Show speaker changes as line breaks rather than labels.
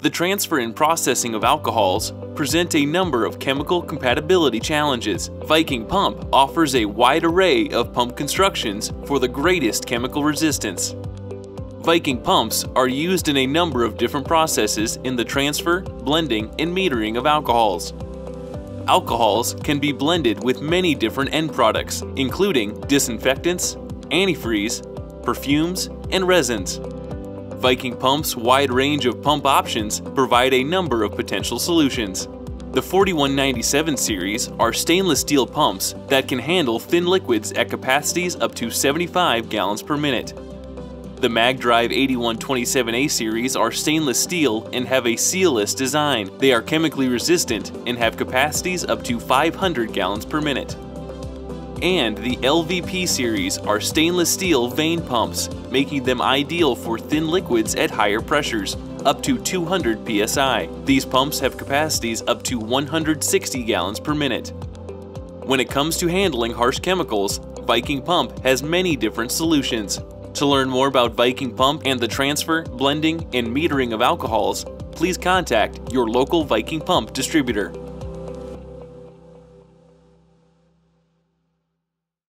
The transfer and processing of alcohols present a number of chemical compatibility challenges. Viking Pump offers a wide array of pump constructions for the greatest chemical resistance. Viking pumps are used in a number of different processes in the transfer, blending, and metering of alcohols. Alcohols can be blended with many different end products, including disinfectants, antifreeze, perfumes, and resins. Viking Pump's wide range of pump options provide a number of potential solutions. The 4197 series are stainless steel pumps that can handle thin liquids at capacities up to 75 gallons per minute. The MagDrive 8127A series are stainless steel and have a sealless design. They are chemically resistant and have capacities up to 500 gallons per minute and the LVP series are stainless steel vane pumps, making them ideal for thin liquids at higher pressures, up to 200 psi. These pumps have capacities up to 160 gallons per minute. When it comes to handling harsh chemicals, Viking Pump has many different solutions. To learn more about Viking Pump and the transfer, blending, and metering of alcohols, please contact your local Viking Pump distributor.